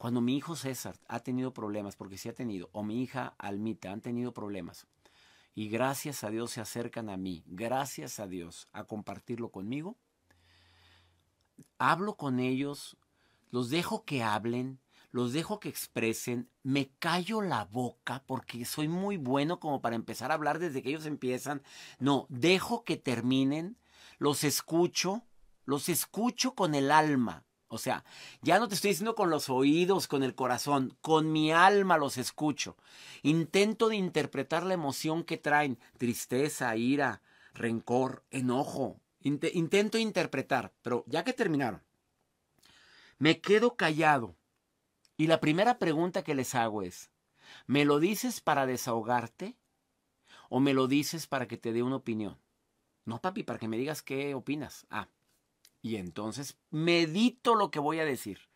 Cuando mi hijo César ha tenido problemas, porque sí ha tenido, o mi hija Almita han tenido problemas, y gracias a Dios se acercan a mí, gracias a Dios, a compartirlo conmigo, hablo con ellos, los dejo que hablen, los dejo que expresen, me callo la boca porque soy muy bueno como para empezar a hablar desde que ellos empiezan. No, dejo que terminen, los escucho, los escucho con el alma. O sea, ya no te estoy diciendo con los oídos, con el corazón, con mi alma los escucho. Intento de interpretar la emoción que traen, tristeza, ira, rencor, enojo. intento interpretar, pero ya que terminaron, me quedo callado. Y la primera pregunta que les hago es, ¿me lo dices para desahogarte o me lo dices para que te dé una opinión? No, papi, para que me digas qué opinas. Ah, y entonces medito lo que voy a decir.